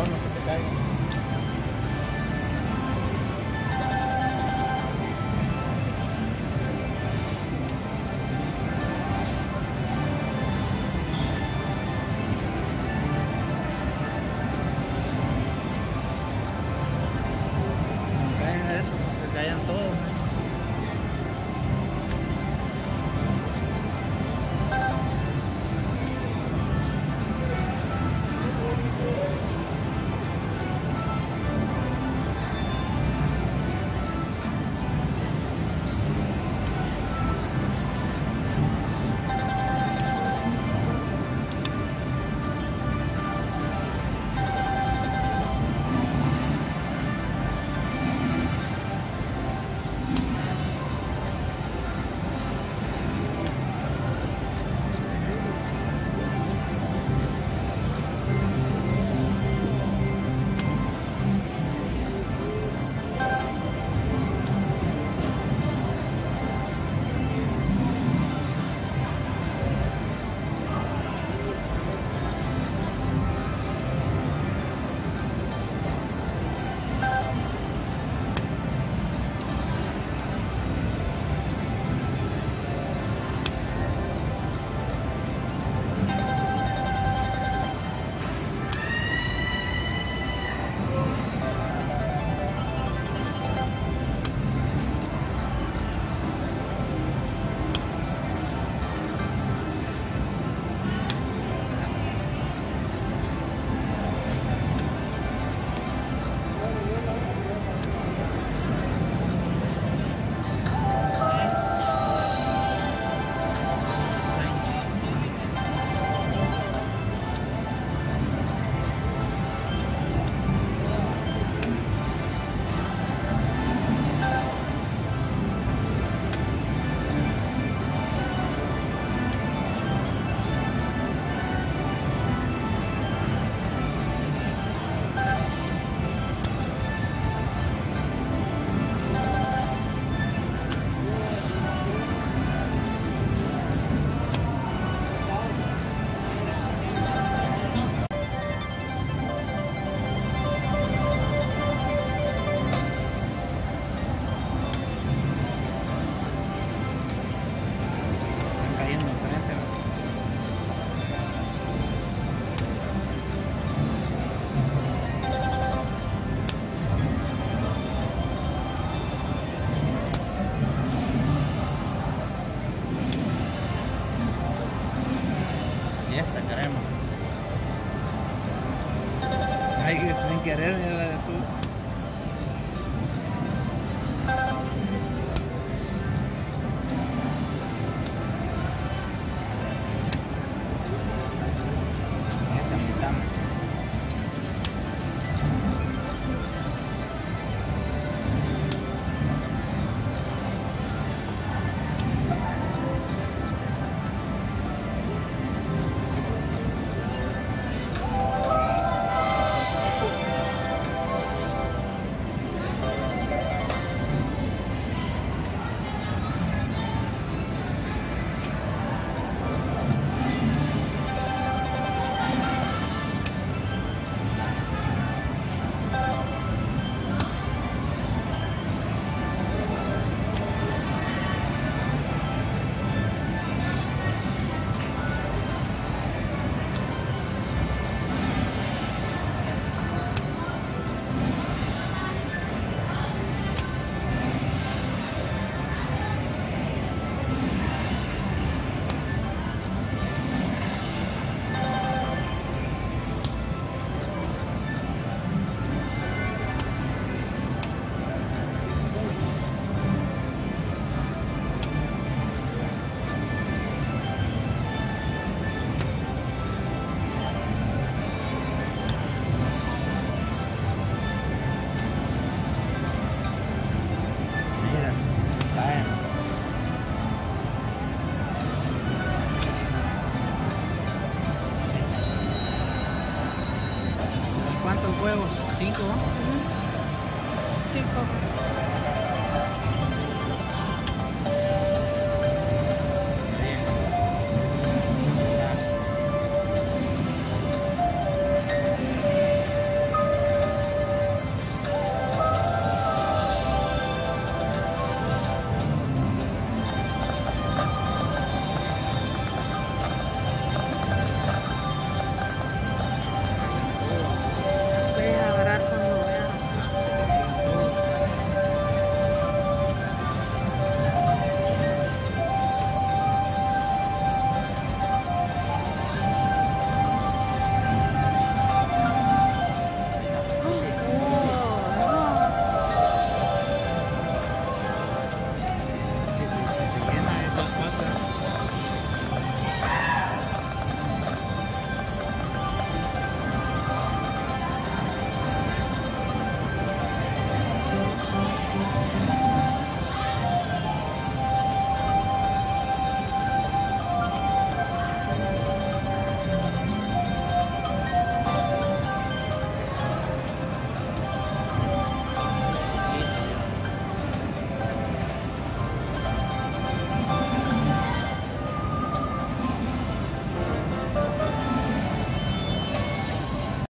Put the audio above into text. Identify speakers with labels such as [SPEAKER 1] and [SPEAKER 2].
[SPEAKER 1] Bueno, que te caiga.
[SPEAKER 2] hay que, sin querer, mira, tú.